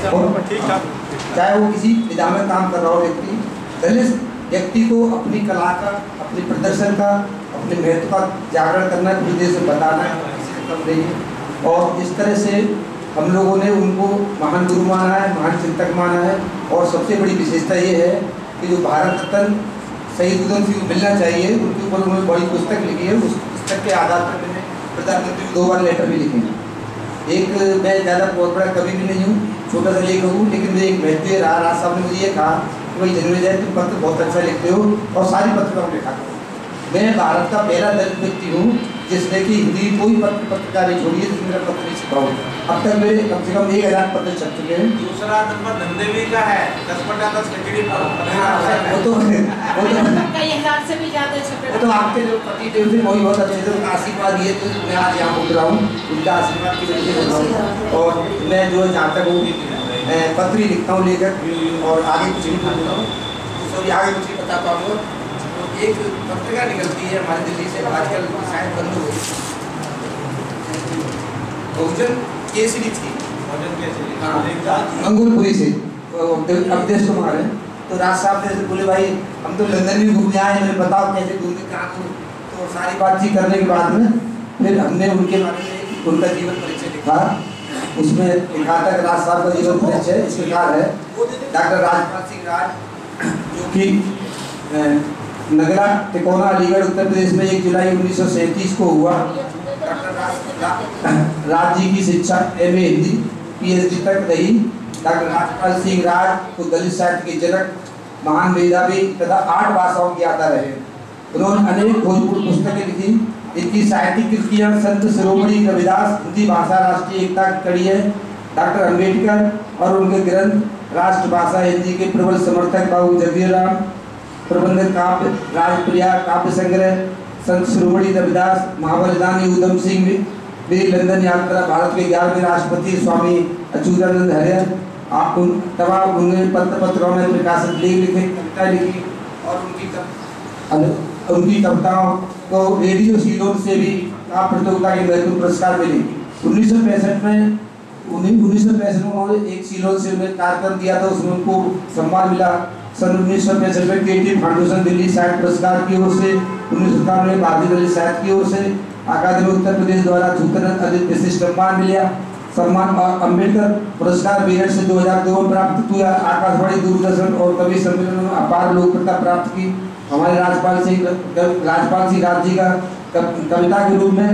ठीक ठाक चाहे वो किसी विधा में काम कर रहा हो व्यक्ति दलित व्यक्ति को अपनी कला का अपने प्रदर्शन का अपने महत्व का जागरण करना पूरे देश में बताना कम नहीं है। और इस तरह से हम लोगों ने उनको महान गुरु माना है महान चिंतक माना है। और सबसे बड़ी विशेषता ये है कि जो भारत रत्न शहीद उधम सिंह मिलना चाहिए उनके ऊपर उन्होंने बड़ी पुस्तक लिखी है। उस पुस्तक के आधार पर मैंने प्रधानमंत्री को दो बार लेटर भी लिखे हैं। एक मैं ज़्यादा बहुत बड़ा कभी भी नहीं हूँ छोटा सा लेखक हूँ लेकिन मुझे एक महत्व रा, राज साहब ने मुझे ये कहा कि भाई जन्मे जाए तुम पत्र बहुत अच्छा लिखते हो और सारी पत्रिकाओं में लिखा करो मैं भारत का पहला दलित व्यक्ति हूँ जिसने कि हिंदी कोई पत्र पत्रिका नहीं छोड़ी है जिसमें मेरा पत्र नहीं छपा हो। अब तक मेरे कम से कम एक हज़ार पत्र छप चुके हैं। दूसरा नंबर धंधेवी का है दस बटा दस खिचड़ी वो तो वो तो से भी ज़्यादा छपे तो आपके जो पति देव थे वही बहुत अच्छे थे उनका आशीर्वाद दिए तो मैं आज यहाँ उतरा हूँ। उनका आशीर्वाद की वजह से उतरा हूँ। और मैं जो जहाँ तक हूँ मैं पत्र लिखता हूँ लेकर और आगे कुछ नहीं बोलता हूँ। सॉरी आगे कुछ नहीं बता पाऊँगा तो एक पत्रिका निकलती है हमारे दिल्ली से आजकल शायद बंद हो गई। बहुजन केसरी थी। हाँ। अंगूरपुरी से। अवधेश कुमार है। तो राज साहब ने बोले, भाई, हम तो लंदन भी घूमने आए मैंने बताओ कैसे घूमने कहाँ तो सारी बातचीत करने के बाद में फिर हमने उनके बारे में उनका जीवन परिचय लिखा। उसमें लिखा था राज साहब का जीवन परिचय इस प्रकार है। डॉक्टर राजपाल सिंह राज, जो कि नगरा तिकोना अलीगढ़, उत्तर प्रदेश में एक जुलाई उन्नीस को हुआ। डॉक्टर राज जी की शिक्षा, एम ए हिंदी, पीएचडी तक रही। डॉक्टर राजपाल सिंह राज को दलित साहित्य के जनक, महान मेधावी तथा आठ भाषाओं के आता रहे। उन्होंने अनेक भोजपुर पुस्तकें लिखी। इनकी साहित्यिक कृतियाँ संत शिरोमणि रविदास हिंदी भाषा राष्ट्रीय एकता की कड़ी है। डॉक्टर अंबेडकर और उनके ग्रंथ राष्ट्रभाषा हिंदी के प्रबल समर्थक बाबू जगदीश राम प्रबंधक काव्य राजप्रिया काव्य संग्रह, संत शिरोमणि रविदास, महाबलिदानी उधम सिंह वीर लंदन यात्रा, भारत के ग्यारहवें राष्ट्रपति स्वामी अच्युतानंद हरिहर आप उन तमाम उन्होंने पत्र, पत्रों में प्रकाशित लेख लिखे कविता लिखी, और उनकी कव- उनकी कविताओं को रेडियो सीलोन से भी काव्य प्रतियोगिता के महत्वपूर्ण पुरस्कार मिले। उन्नीस सौ पैंसठ में, उन्नीस सौ पैंसठ में उन्होंने एक सीलोन से उन्हें कार्यक्रम दिया था, उसमें उनको सम्मान मिला। सन उन्नीस सौ पैंसठ में के टी फाउंडेशन दिल्ली साहित्य पुरस्कार की ओर से, उन्नीस सौ सत्तावन में भारतीय साहित्य की ओर से अकादमी उत्तर प्रदेश द्वारा छूतरन अधिक विशिष्ट सम्मान मिला। सम्मान और अंबेडकर पुरस्कार मेरठ से 2002 में प्राप्त किया। आकाशवाणी दूरदर्शन और कवि सम्मेलन में अपार लोकप्रियता प्राप्त की। हमारे राज्यपाल सिंह राज्यपाल सिंह राज जी का कविता के रूप में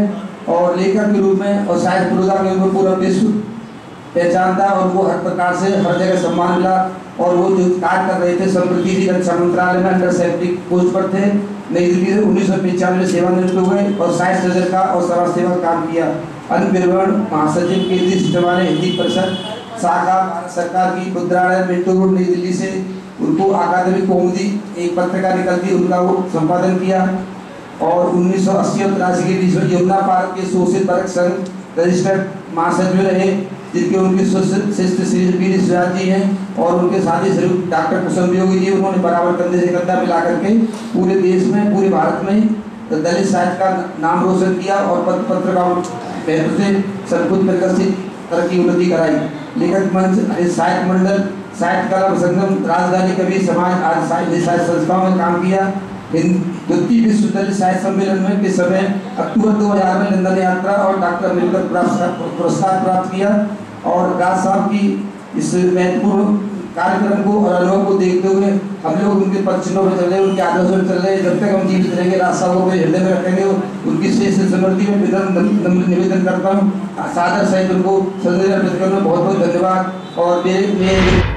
और लेखक के रूप में और साहित्य पुरस्कार के रूप में पूरा विश्व पहचानता और वो हर प्रकार से हर जगह सम्मान मिला और वो जो कार्य कर रहे थे, संप्रति जी रक्षा मंत्रालय में अंडर सेक्रेटरी पोस्ट पर थे। नई दिल्ली से उन्नीस सौ पिचानवे सेवानिवृत्त हुए और साहित्य सृजन का और समाज सेवा काम किया। अन्य विवरण महासचिव केंद्रीय सचिवालय हिंदी परिषद, शाखा, सरकार की मुद्रालय मिंटो रोड, नई दिल्ली से उनको अकादमिक कौमुदी एक पत्रिका निकलती उनका वो संपादन किया। और उन्नीस सौ अस्सी और तिरासी के बीच में यमुना पार्क के शोषित वर्ग संघ रजिस्टर्ड महासचिव रहे, जिनके उनके शिष्य श्री वीर जी हैं और उनके साथी श्री डॉक्टर कुसुम योगी जी, उन्होंने बराबर कंधे से कंधा मिला करके पूरे देश में, पूरे भारत में दलित साहित्य का नाम रोशन किया और पत्र महत्व से संकुल विकसित तरक्की उन्नति कराई। लेखक मंच साहित्य मंडल, साहित्य कला संगम राजधानी कवि समाज आदि साहित्य साहित्य संस्थाओं में काम किया। द्वितीय विश्व दलित साहित्य सम्मेलन में के समय अक्टूबर 2000 में लंदन यात्रा और डॉक्टर पुरस्कार पुरस्कार प्राप्त किया और राज साहब की इस महत्वपूर्ण कार्यक्रम को और अनुभव को देखते हुए हम लोग उनके पक्षों पर चल रहे उनके आदर्शों में चल रहे जब तक हम जीवित रहेंगे राज को हृदय में रखेंगे उनकी शेष समृद्धि में निवेदन करता हूँ। सादर सहित उनको संदेश बहुत बहुत धन्यवाद। और मेरे